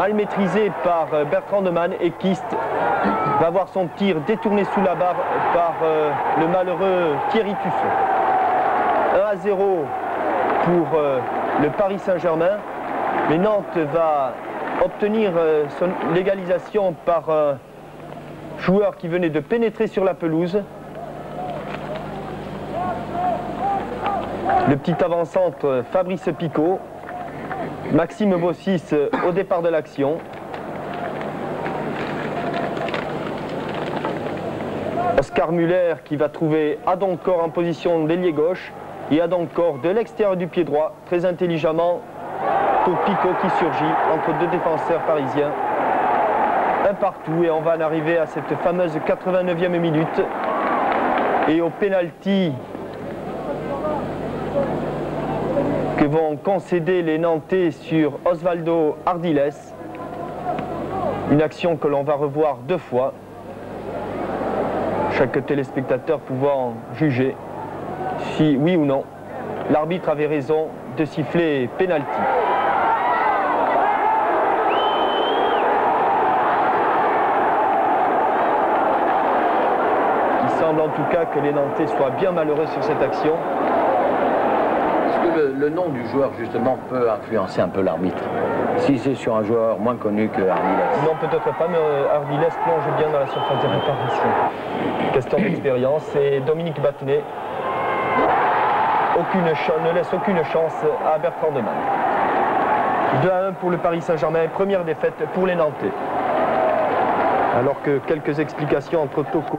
mal maîtrisé par euh, Bertrand de Man et Kist va voir son tir détourné sous la barre par euh, le malheureux Thierry Tussaud. 1 à 0 pour euh, le Paris Saint-Germain. Mais Nantes va obtenir son légalisation par un joueur qui venait de pénétrer sur la pelouse. Le petit avant-centre Fabrice Picot Maxime Bossis euh, au départ de l'action. Oscar Muller qui va trouver Adoncor en position d'ailier gauche et Adoncor de l'extérieur du pied droit, très intelligemment pour Picot qui surgit entre deux défenseurs parisiens. Un partout et on va en arriver à cette fameuse 89e minute. Et au penalty que vont concéder les Nantais sur Osvaldo Ardiles. Une action que l'on va revoir deux fois. Chaque téléspectateur pouvant juger si oui ou non l'arbitre avait raison de siffler pénalty. Il semble en tout cas que les Nantais soient bien malheureux sur cette action le, nom du joueur, justement, peut influencer un peu l'arbitre Si c'est sur un joueur moins connu que Ardiles Non, peut-être pas, mais euh, Ardiles plonge bien dans la surface de réparation. Question d'expérience. Et Dominique Batunet aucune ne laisse aucune chance à Bertrand Deman. 2 à 1 pour le Paris Saint-Germain, première défaite pour les Nantais. Alors que quelques explications entre Toko